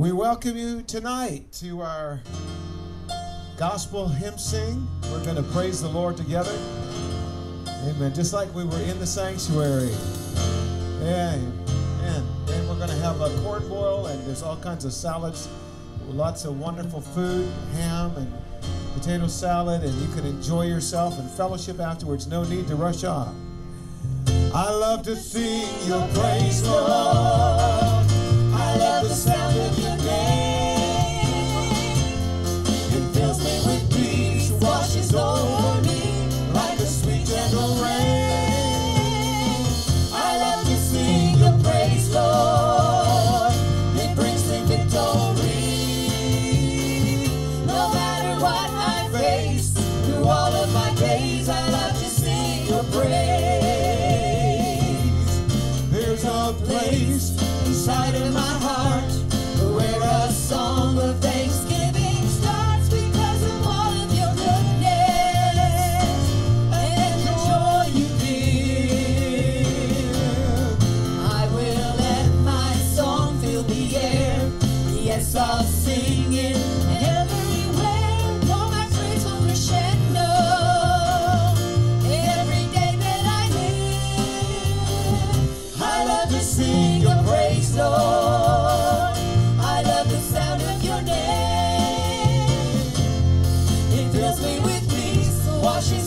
We welcome you tonight to our gospel hymn sing. We're going to praise the Lord together. Amen. Just like we were in the sanctuary. Amen. And we're going to have a corn boil, and there's all kinds of salads, lots of wonderful food, ham and potato salad, and you can enjoy yourself and fellowship afterwards. No need to rush off. I love to sing your praise, Lord.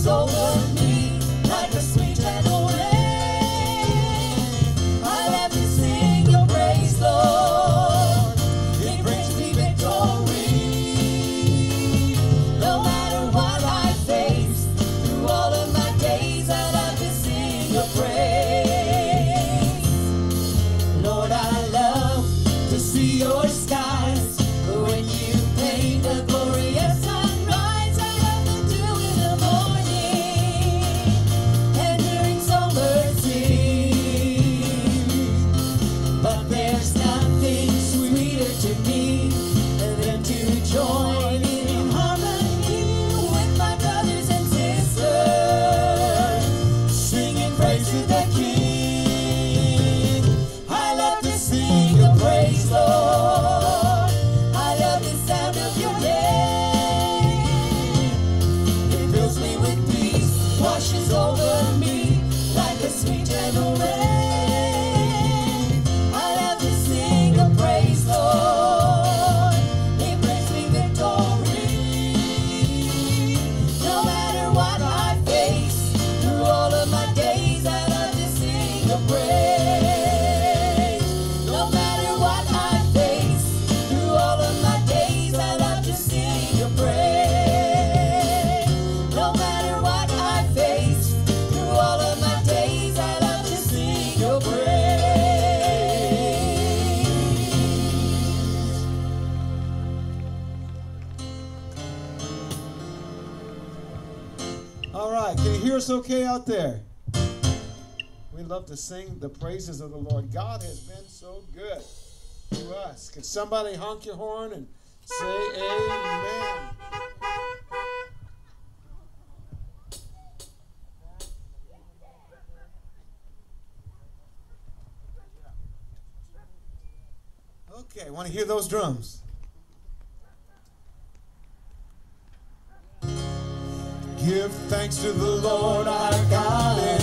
soul. it's okay out there. We love to sing the praises of the Lord. God has been so good to us. Could somebody honk your horn and say amen? Okay, want to hear those drums? Give thanks to the Lord our God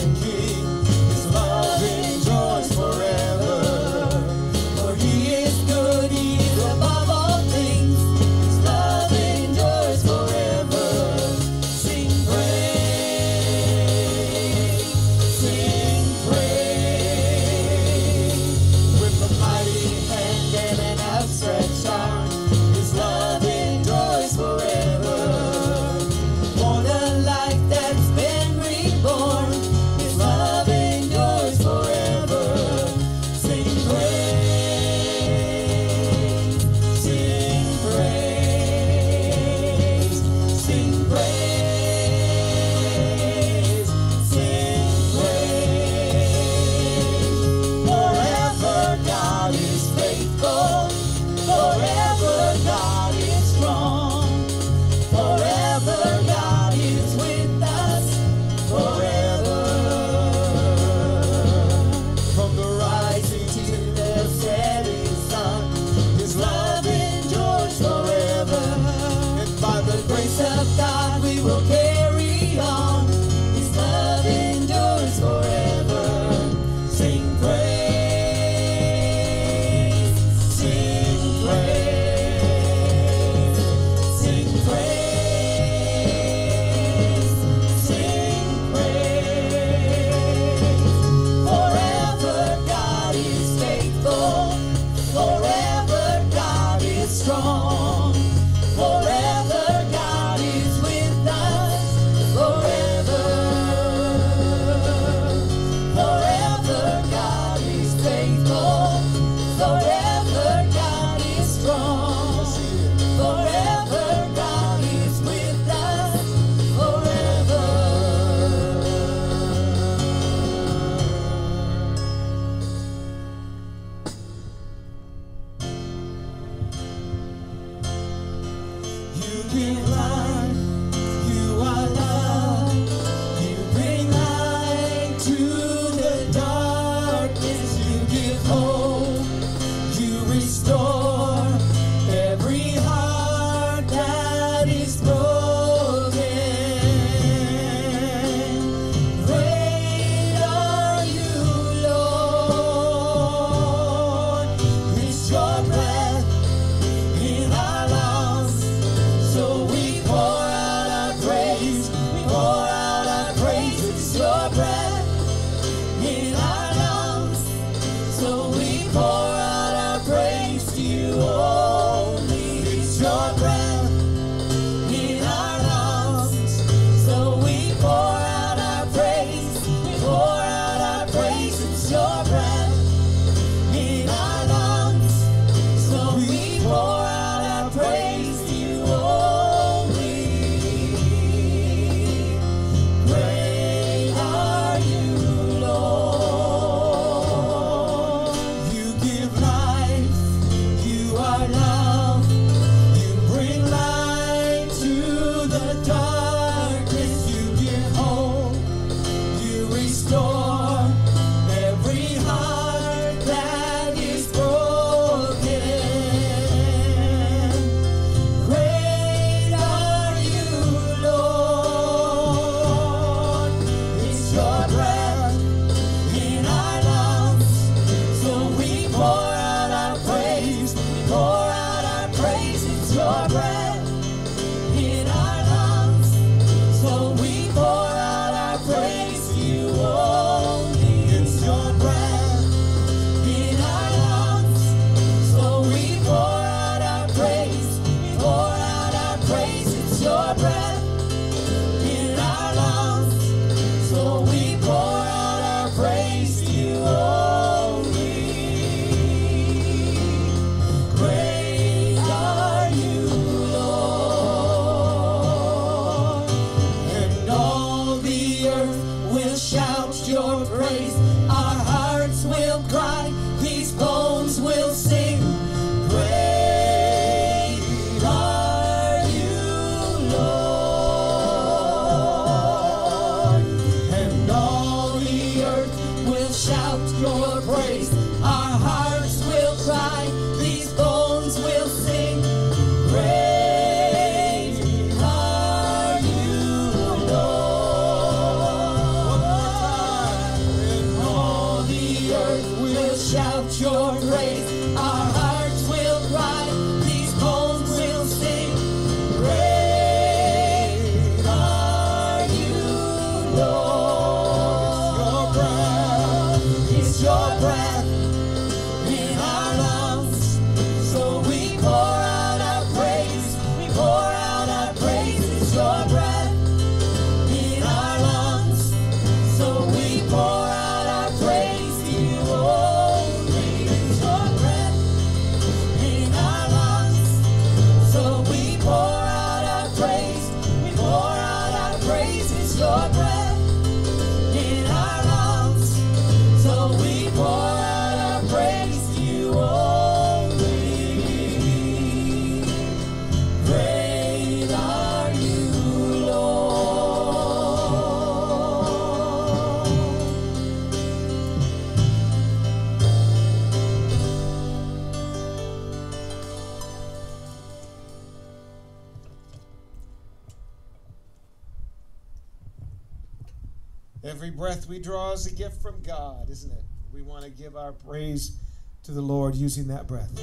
was a gift from God, isn't it? We want to give our praise to the Lord using that breath.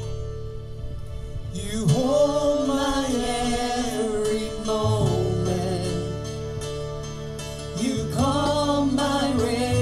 You hold my every moment. You calm my rage.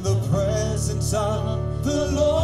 In the presence of the Lord,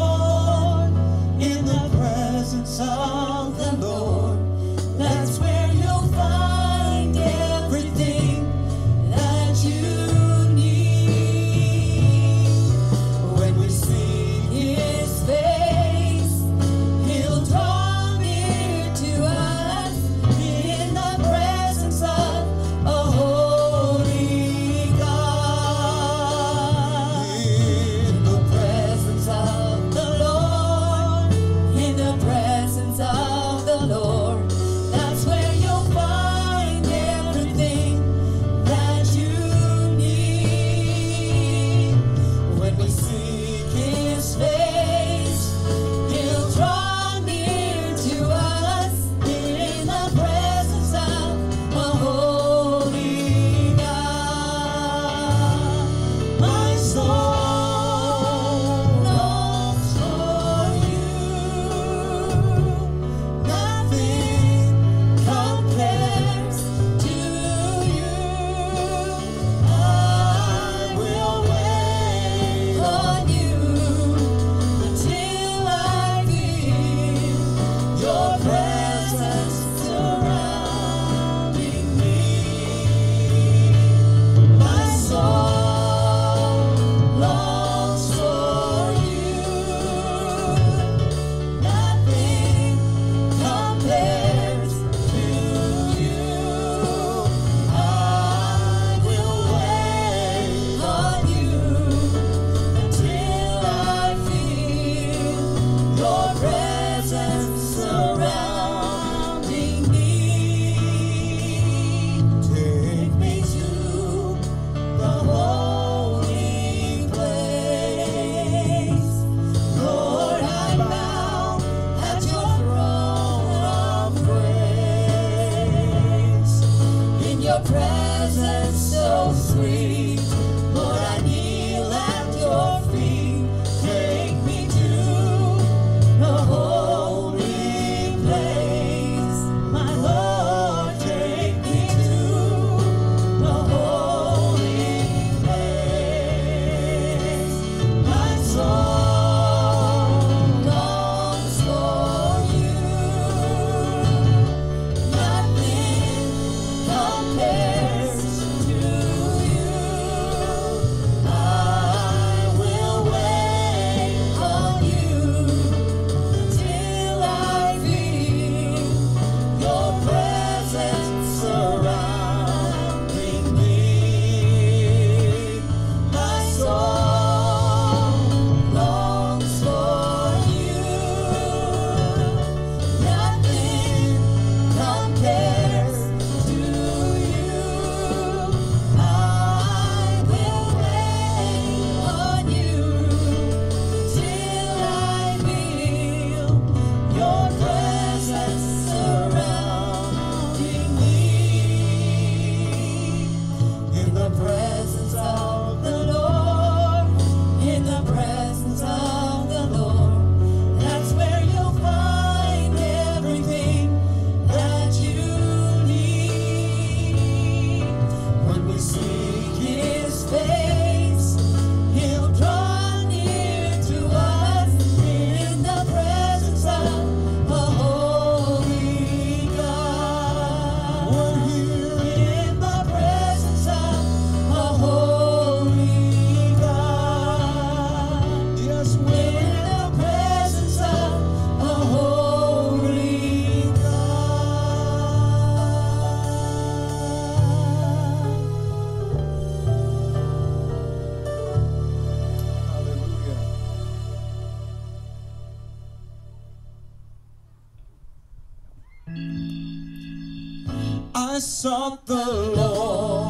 I sought the Lord,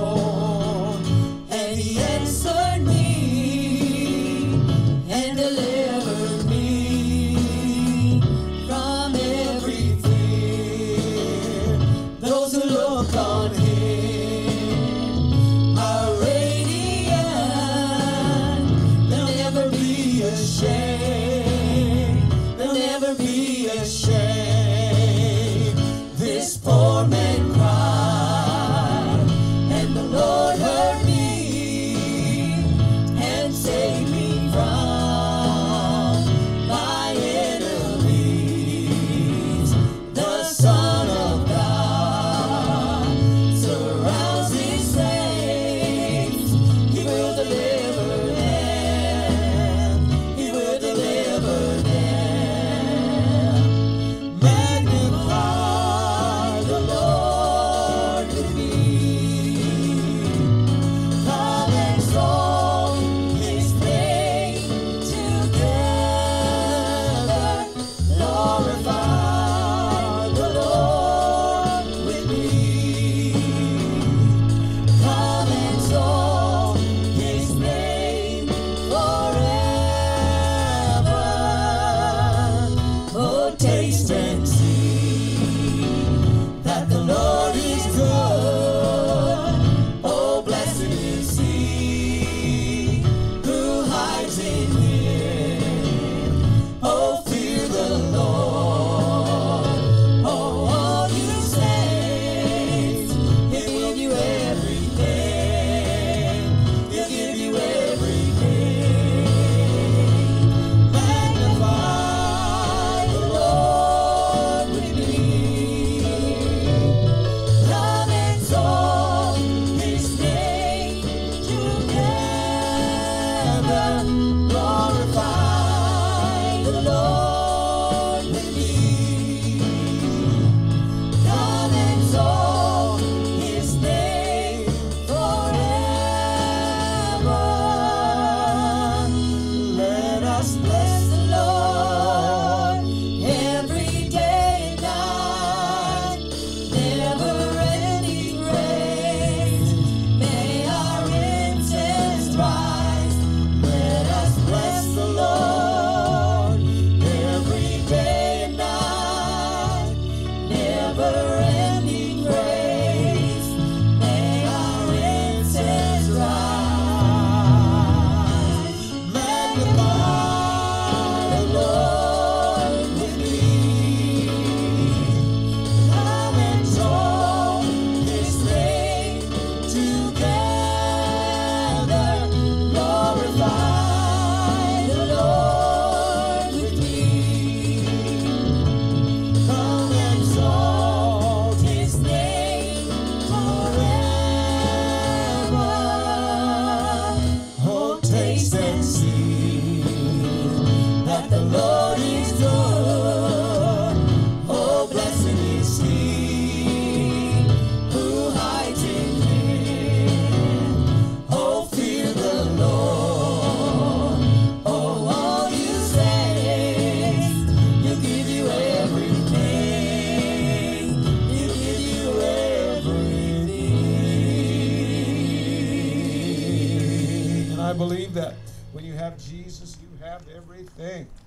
everything.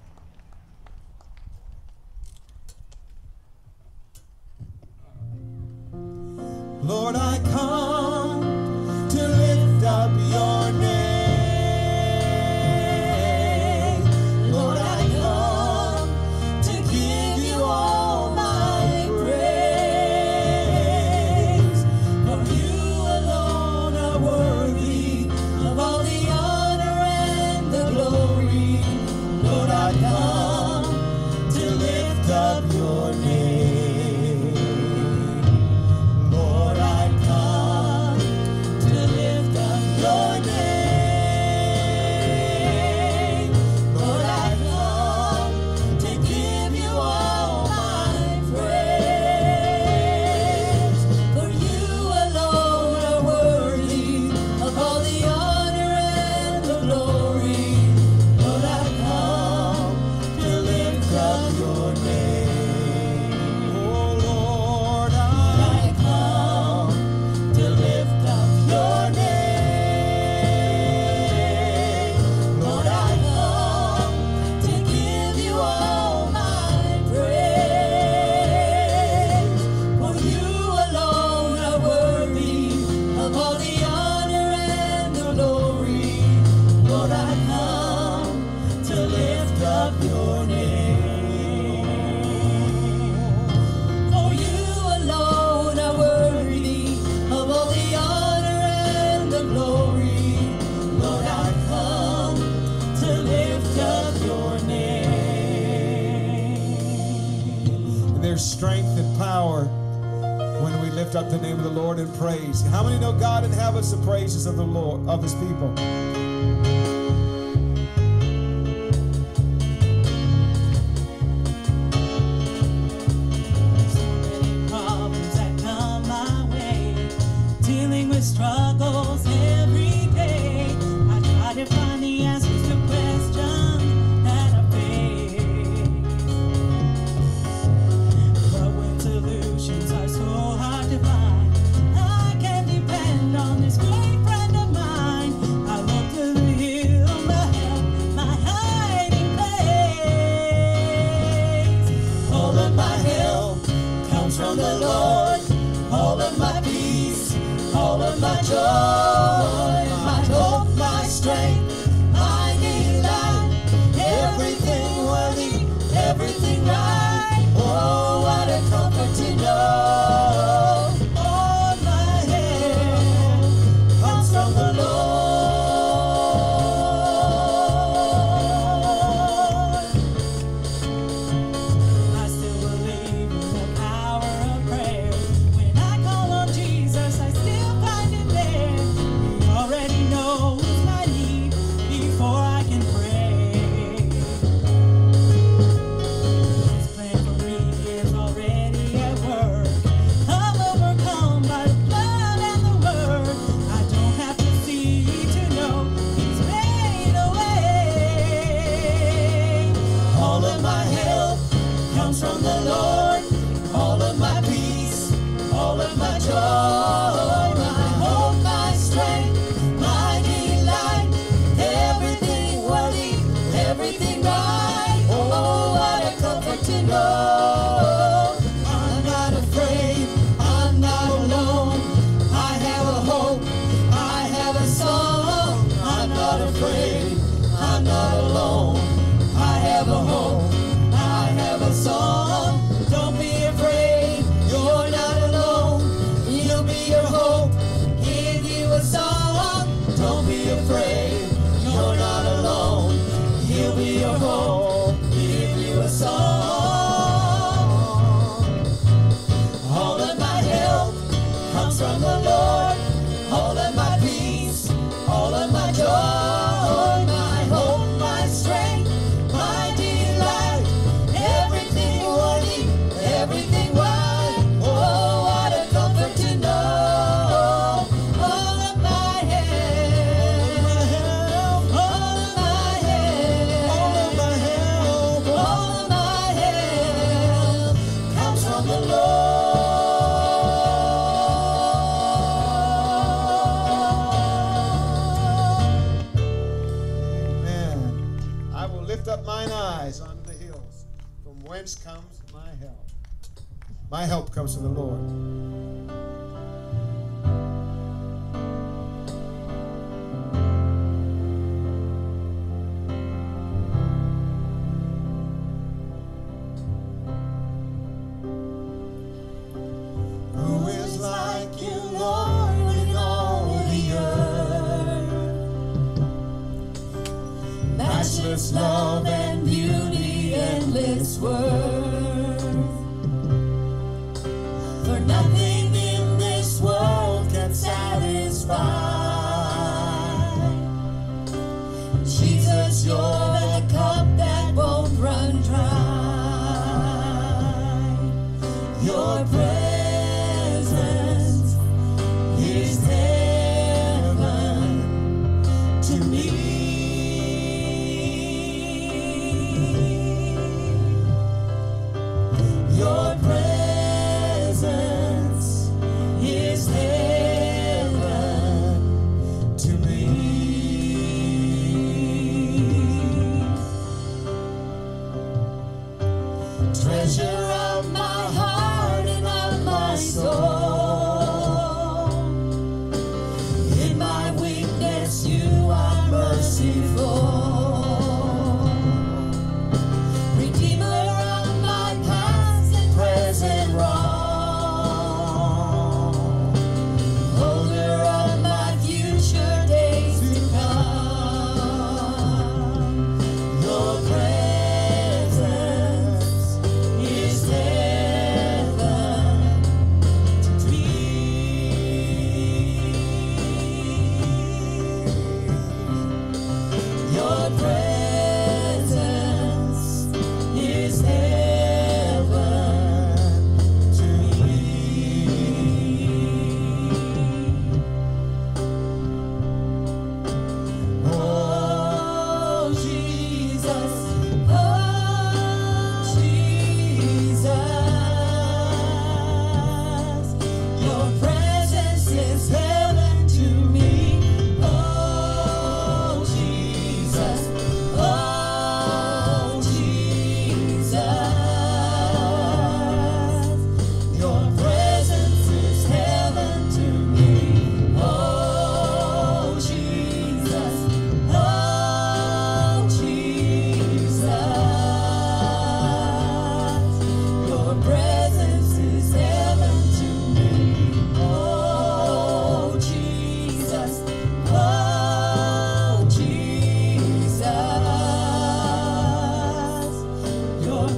praise. How many know God inhabits the praises of the Lord of his people? will lift up mine eyes unto the hills, from whence comes my help. My help comes from the Lord.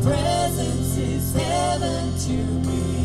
presence is heaven to me.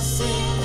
Jesus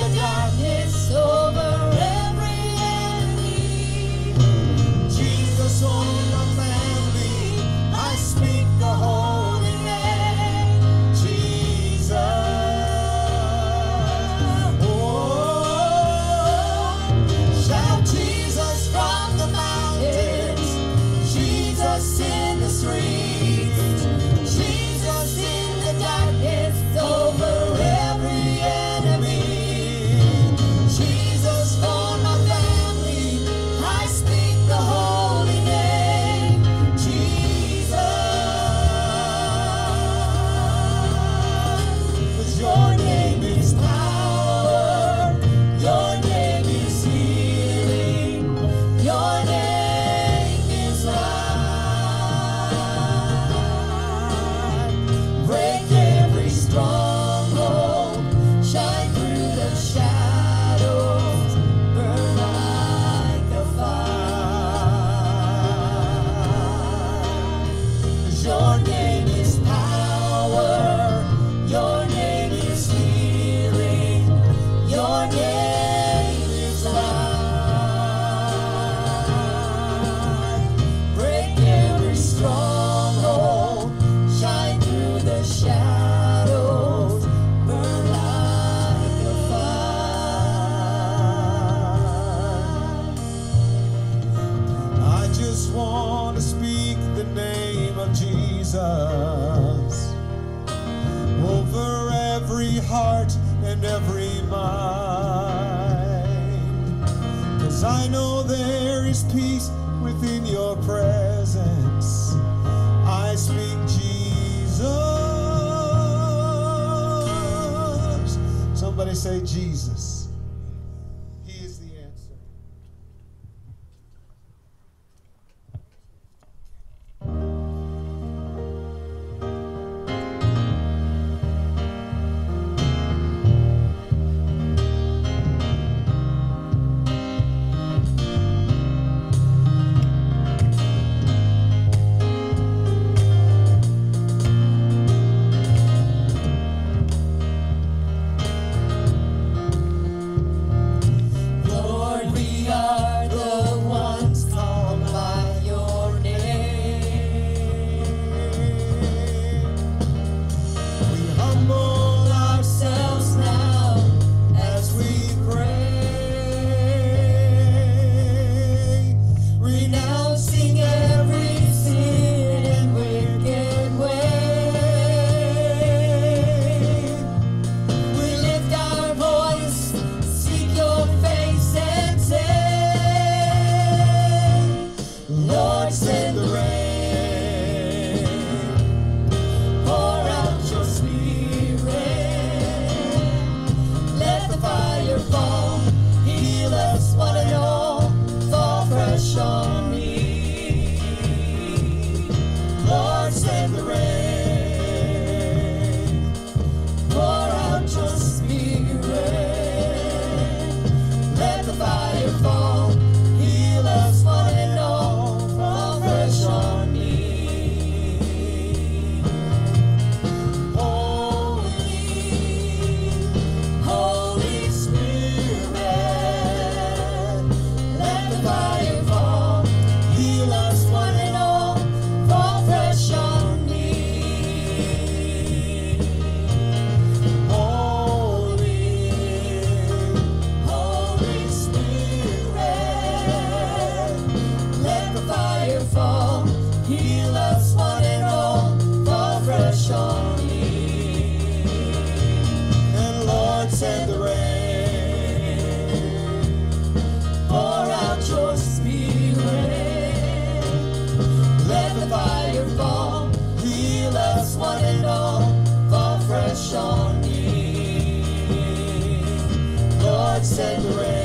Lord,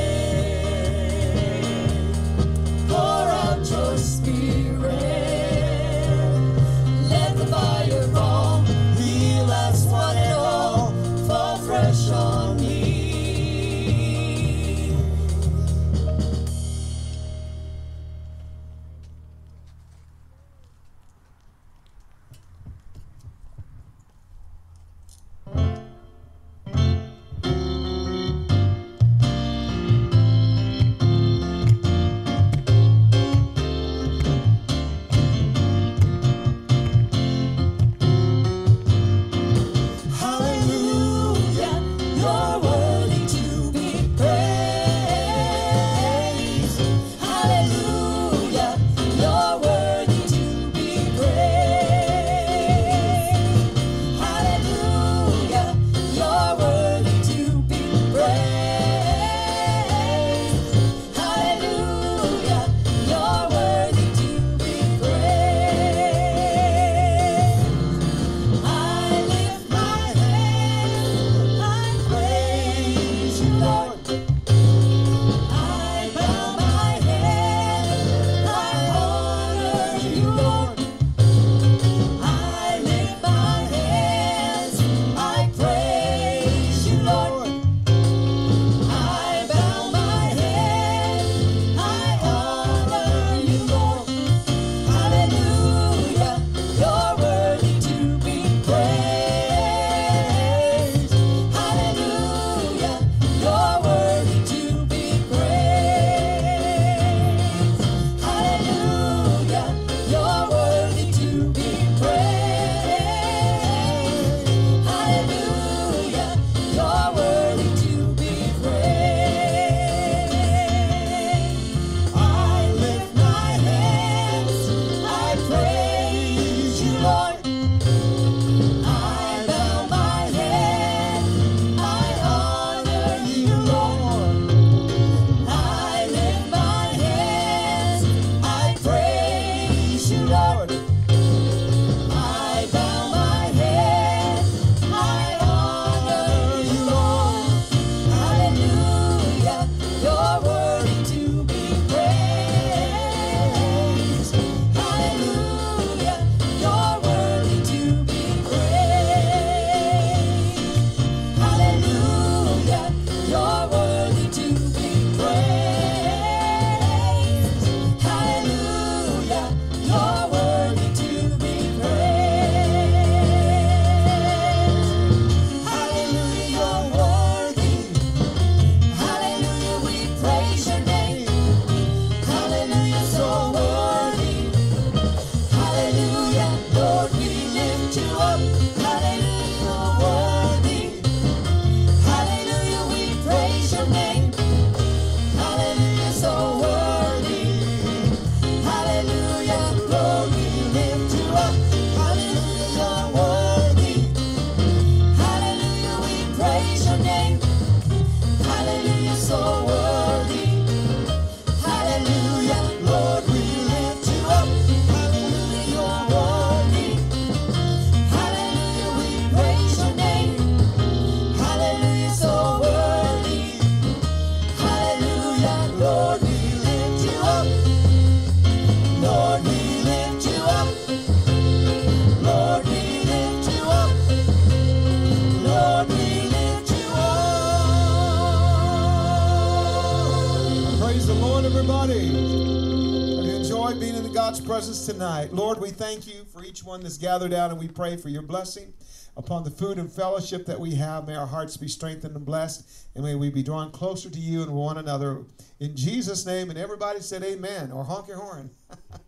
thank you for each one that's gathered out, and we pray for your blessing upon the food and fellowship that we have. May our hearts be strengthened and blessed, and may we be drawn closer to you and one another. In Jesus' name, and everybody said amen or honk your horn.